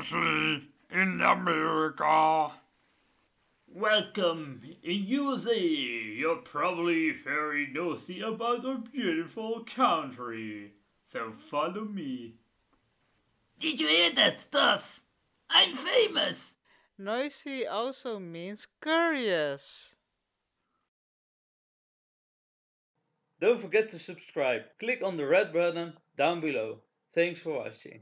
democracy in America. Welcome. In USA, you're probably very nosy about our beautiful country. So follow me. Did you hear that, Stas? I'm famous. Noisy also means curious. Don't forget to subscribe. Click on the red button down below. Thanks for watching.